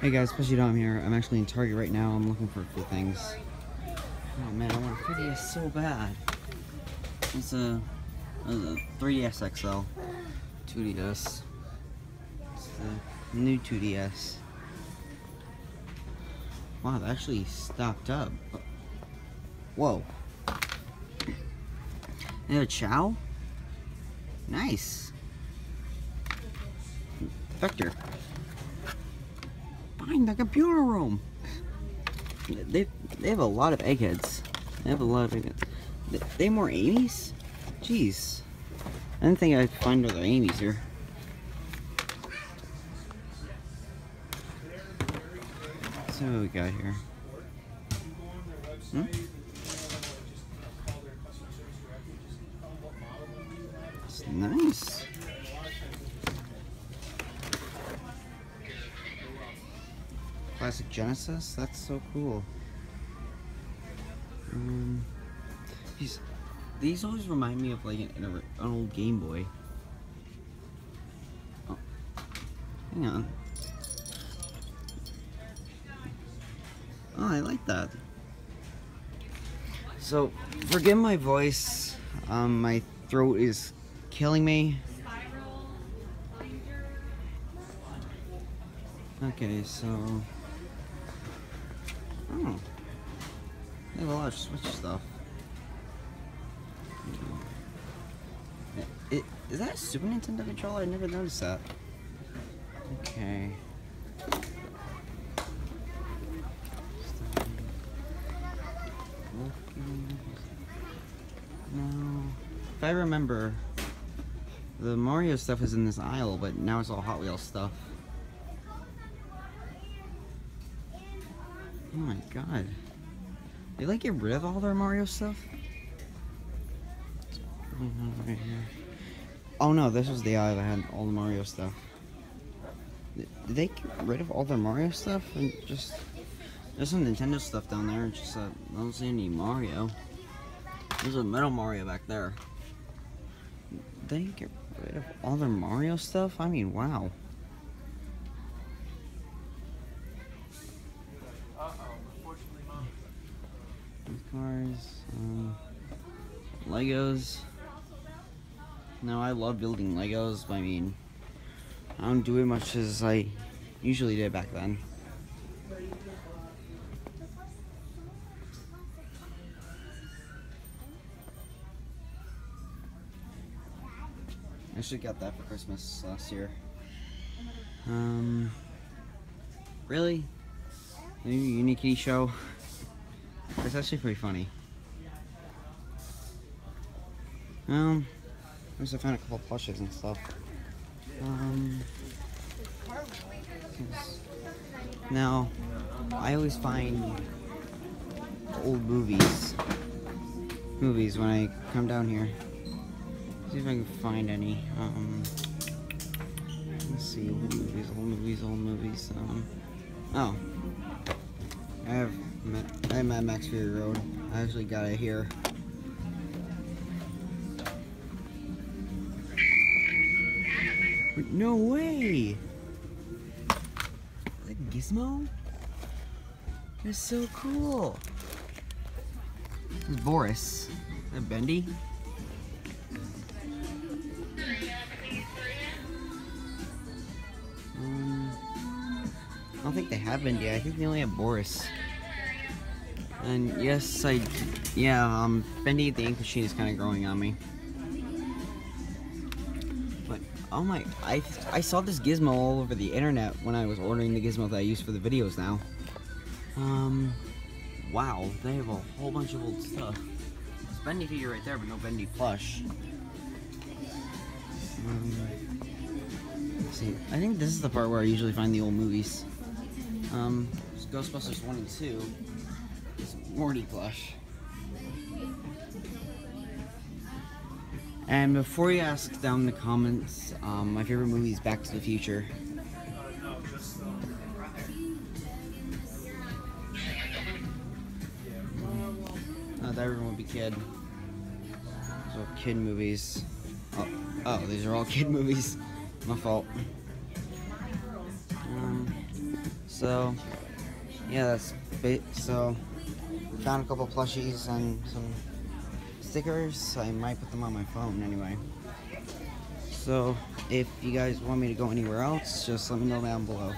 Hey guys, know I'm here. I'm actually in Target right now. I'm looking for a few things. Oh man, I want a 3DS so bad. It's a, a 3DS XL, 2DS. It's the new 2DS. Wow, they actually stocked up. Whoa. They have a Chao? Nice. Vector. Find the computer room. They they have a lot of eggheads. They have a lot of eggheads. They, they more Amy's? Jeez. I didn't think I'd find other Amy's here. So what we got here? Hmm? It's nice. Classic Genesis? That's so cool. Um, these, these always remind me of like an, an old Game Boy. Oh, hang on. Oh, I like that. So, forgive my voice. Um, my throat is killing me. Okay, so... Oh. They have a lot of Switch stuff. It, is that a Super Nintendo controller? I never noticed that. Okay. No. If I remember, the Mario stuff is in this aisle, but now it's all Hot Wheels stuff. Oh my god. They like get rid of all their Mario stuff? Oh no, this was the aisle that had all the Mario stuff. Did they get rid of all their Mario stuff? And just there's some Nintendo stuff down there. Just uh, I don't see any Mario. There's a Metal Mario back there. Did They get rid of all their Mario stuff? I mean, wow. Cars, um, Legos. No, I love building Legos. I mean, I don't do it much as I usually did back then. I should got that for Christmas last year. Um, really? Maybe Unikitty show? It's actually pretty funny. Um, I also found a couple plushes and stuff. Um, now, I always find old movies, movies when I come down here. See if I can find any. Um, let's see, old movies, old movies, old movies. Um, oh, I have I have Mad Max Fury Road. I actually got it here. No way! Is that Gizmo? That's so cool. This is Boris. Is that Bendy? Um, I don't think they have Bendy. I think they only have Boris. And yes, I, yeah, um, Bendy the ink machine is kind of growing on me. But, oh my, I, I saw this gizmo all over the internet when I was ordering the gizmo that I use for the videos now. Um, wow, they have a whole bunch of old stuff. There's Bendy figure right there, but no Bendy plush. Um, see, I think this is the part where I usually find the old movies. Um, Ghostbusters 1 and 2. Morty plush. And before you ask down in the comments, um, my favorite movie is Back to the Future. Not that everyone would be kid. Are kid movies. Oh, oh, these are all kid movies. My fault. Um, So, yeah, that's. So, found a couple plushies and some stickers. I might put them on my phone anyway. So, if you guys want me to go anywhere else, just let me know down below.